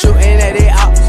shooting at it out.